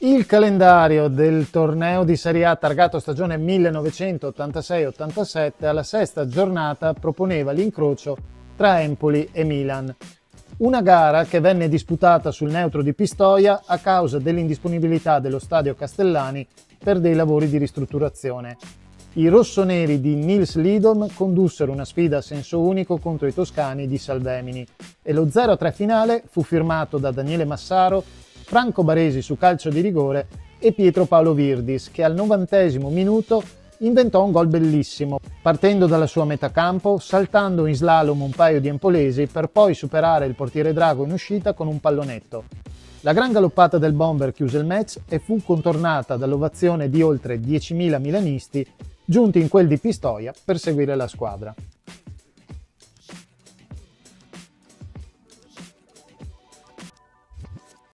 Il calendario del torneo di Serie A targato stagione 1986-87 alla sesta giornata proponeva l'incrocio tra Empoli e Milan. Una gara che venne disputata sul neutro di Pistoia a causa dell'indisponibilità dello stadio Castellani per dei lavori di ristrutturazione. I rossoneri di Nils Lidon condussero una sfida a senso unico contro i toscani di Salvemini e lo 0-3 finale fu firmato da Daniele Massaro Franco Baresi su calcio di rigore e Pietro Paolo Virdis che al novantesimo minuto inventò un gol bellissimo, partendo dalla sua metà campo, saltando in slalom un paio di empolesi per poi superare il portiere Drago in uscita con un pallonetto. La gran galoppata del bomber chiuse il match e fu contornata dall'ovazione di oltre 10.000 milanisti giunti in quel di Pistoia per seguire la squadra.